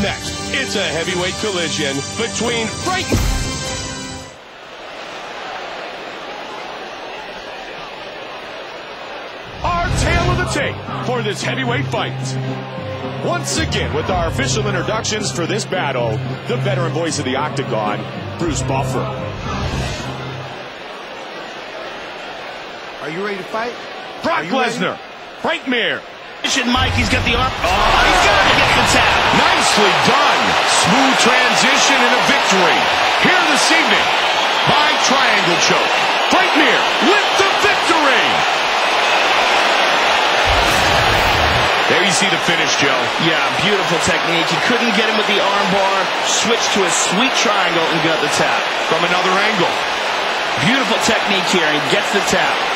It's a heavyweight collision between Frank. Our tale of the tape for this heavyweight fight. Once again, with our official introductions for this battle, the veteran voice of the Octagon, Bruce Buffer. Are you ready to fight? Brock you ready? Lesnar, Frank Mir. Mike, he's got the arm. Oh, he's got to get the tap. Nicely done. Smooth transition and a victory. Here this evening by triangle choke. Frank Mir with the victory. There you see the finish, Joe. Yeah, beautiful technique. He couldn't get him with the armbar. Switched to a sweet triangle and got the tap. From another angle. Beautiful technique here. He gets the tap.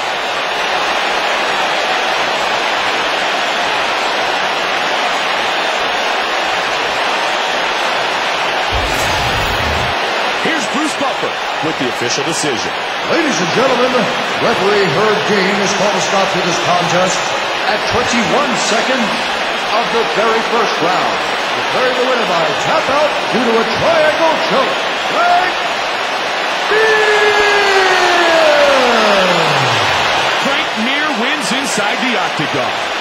Bruce Buffer with the official decision. Ladies and gentlemen, referee Herb Dean has called a stop to this contest at 21 seconds of the very first round. Declaring the winner by tap out due to a triangle choke. Frank Mir! Frank Mir wins inside the octagon.